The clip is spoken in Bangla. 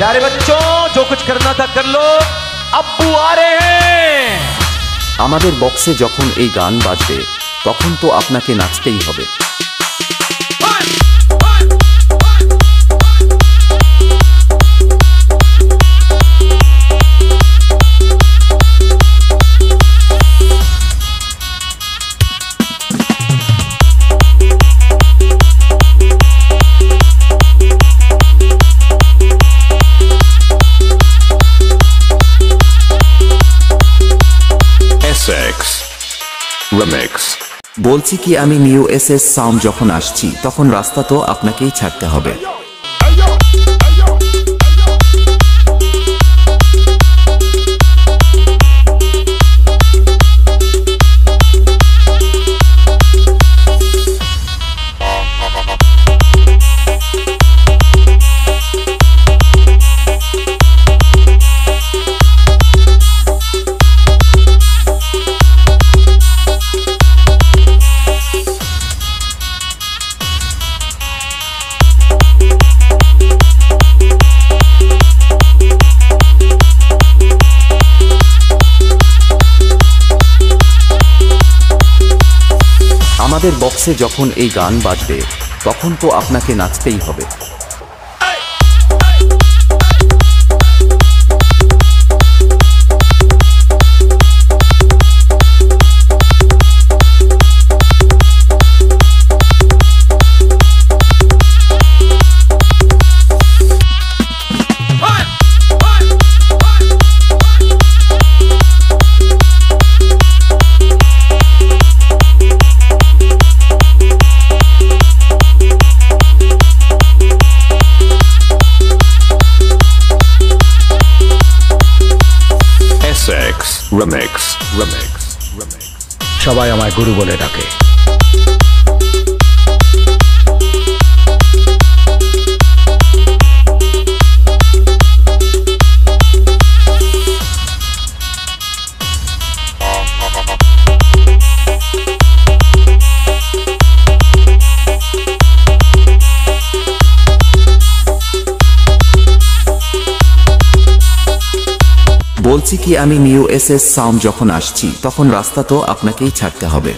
प्यारे बच्चों जो कुछ करना था कर लो अब्बू आ रहे हैं আমাদের বক্সে যখন এই গান বাজবে তখন তো আপনাকে নাচতেই হবে বলছি কি আমি নিউ এস এস সাউন্ড যখন আসছি, তখন রাস্তা তো আপনাকেই ছাড়তে হবে। আমাদের বক্সে যখন এই গান বাজবে তখন তো আপনাকে নাচতেই হবে। সেক্স রমিক্স রমিক্স রমিক্স সবাই আমায় গুরু বলে ডাকে। বলছি কি আমি নিউ এস এস সাউন্ড যখন আসছি, তখন রাস্তা তো আপনাকেই ছাড়তে হবে।